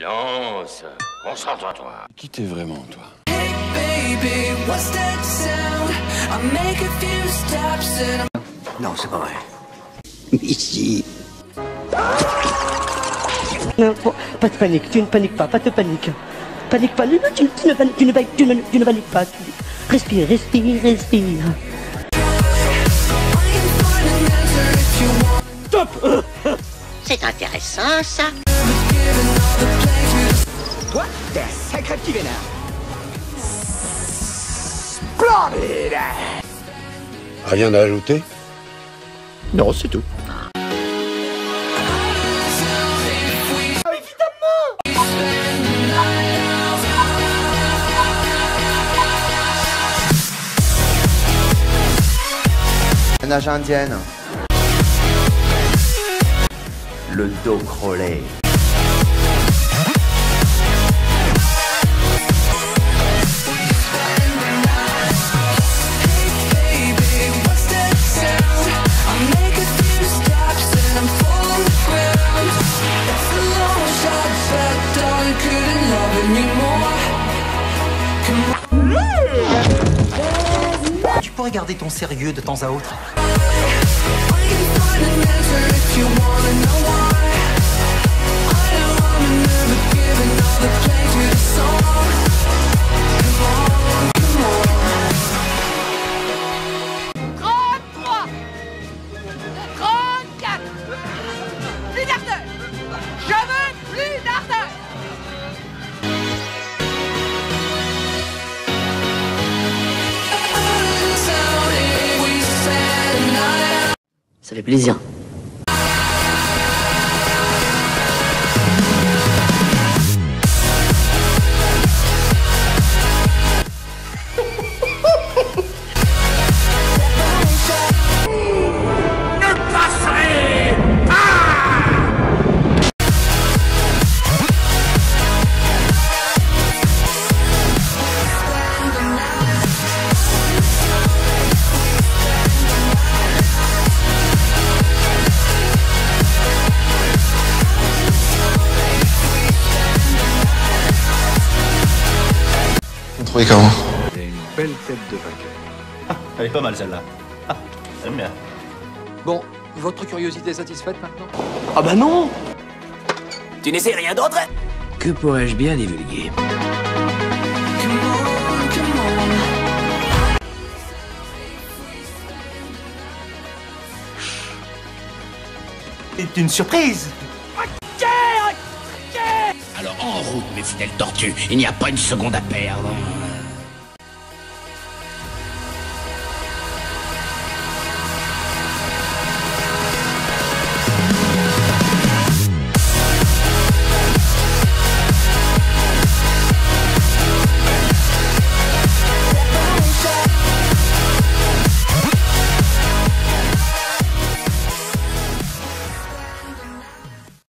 Silence. Concentre-toi. Qui t'es vraiment, toi Baby, what's that sound? I make a few steps and I'm Non, c'est pas vrai. Ici. Non, bon, pas de panique, tu ne paniques pas, pas de panique. Panique pas, non, tu, tu ne paniques, tu ne paniques, tu ne, tu ne paniques pas. Tu- Respire, respire, respire. Want. C'est intéressant ça. Rien à ajouter? Non, c'est tout. nage indienne. Le dos crawlé. Garder ton sérieux de temps à autre. Ça fait plaisir. Trouvez comment Belle tête de vainqueur. Elle est pas mal celle-là. Ah, J'aime bien. Bon, votre curiosité est satisfaite maintenant Ah bah non Tu n'essaies rien d'autre Que pourrais-je bien divulguer. C'est une surprise Alors en route mes fidèles tortues, il n'y a pas une seconde à perdre.